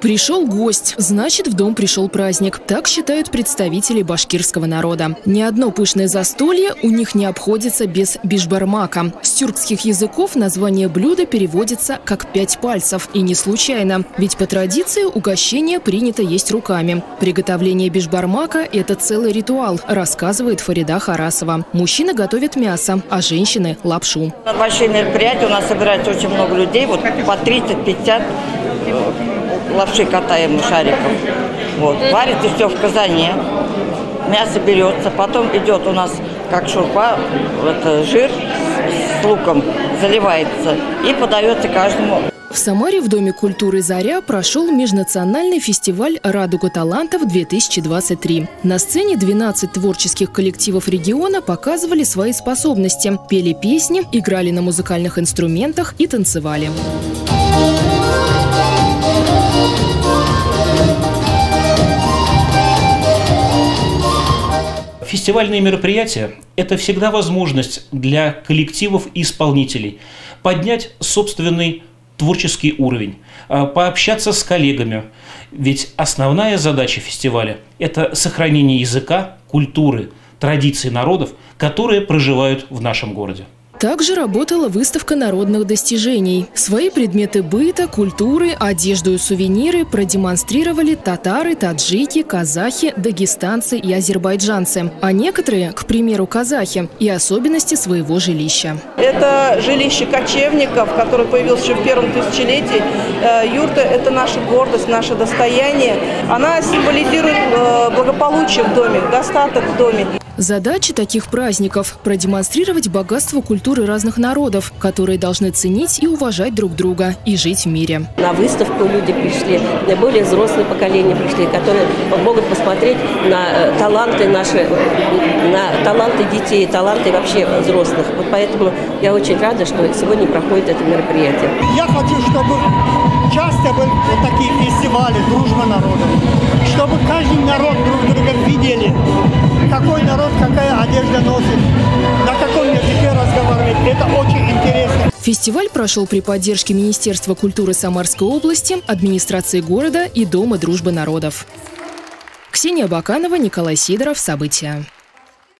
Пришел гость, значит в дом пришел праздник. Так считают представители башкирского народа. Ни одно пышное застолье у них не обходится без бишбармака. С тюркских языков название блюда переводится как «пять пальцев». И не случайно, ведь по традиции угощение принято есть руками. Приготовление бишбармака – это целый ритуал, рассказывает Фарида Харасова. Мужчины готовят мясо, а женщины – лапшу. На большие мероприятия у нас собирается очень много людей, вот по 30-50 лапши катаем шариком. Вот. Варится все в казане, мясо берется, потом идет у нас как шурпа, это жир с луком заливается и подается каждому. В Самаре в Доме культуры «Заря» прошел межнациональный фестиваль «Радуга талантов-2023». На сцене 12 творческих коллективов региона показывали свои способности, пели песни, играли на музыкальных инструментах и танцевали. Фестивальные мероприятия – это всегда возможность для коллективов и исполнителей поднять собственный творческий уровень, а, пообщаться с коллегами. Ведь основная задача фестиваля – это сохранение языка, культуры, традиций народов, которые проживают в нашем городе. Также работала выставка народных достижений. Свои предметы быта, культуры, одежду и сувениры продемонстрировали татары, таджики, казахи, дагестанцы и азербайджанцы. А некоторые, к примеру, казахи, и особенности своего жилища. Это жилище кочевников, которое появилось еще в первом тысячелетии. Э, юрта – это наша гордость, наше достояние. Она символизирует э, благополучие в доме, достаток в доме. Задача таких праздников – продемонстрировать богатство культуры разных народов, которые должны ценить и уважать друг друга и жить в мире. На выставку люди пришли, более взрослые поколения пришли, которые могут посмотреть на э, таланты наши, на таланты детей, таланты вообще взрослых. Вот поэтому я очень рада, что сегодня проходит это мероприятие. Я хочу, чтобы часто были вот такие фестивали «Дружба народов», чтобы каждый народ друг друга видели, какой народ какая одежда носит, на каком языке разговаривает. Это очень интересно. Фестиваль прошел при поддержке Министерства культуры Самарской области, администрации города и Дома дружбы народов. Ксения Баканова, Николай Сидоров. События.